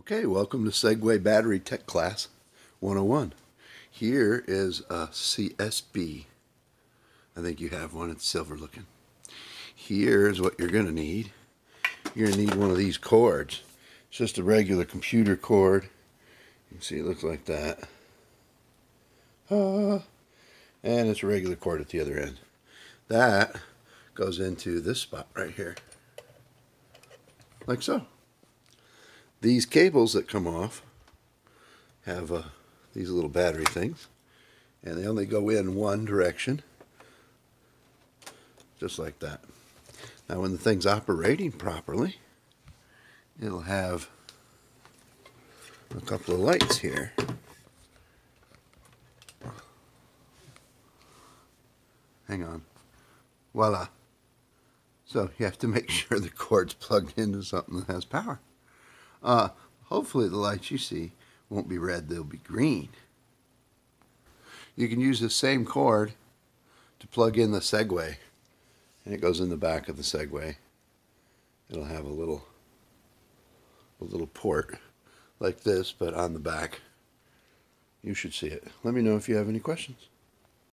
Okay, welcome to Segway Battery Tech Class 101. Here is a CSB. I think you have one, it's silver looking. Here's what you're going to need. You're going to need one of these cords. It's just a regular computer cord. You can see it looks like that. Ah, and it's a regular cord at the other end. That goes into this spot right here. Like so. These cables that come off have uh, these little battery things and they only go in one direction just like that. Now when the thing's operating properly it'll have a couple of lights here. Hang on. Voila. So you have to make sure the cord's plugged into something that has power. Uh, hopefully the lights you see won't be red, they'll be green. You can use the same cord to plug in the Segway and it goes in the back of the Segway. It'll have a little a little port like this but on the back. You should see it. Let me know if you have any questions.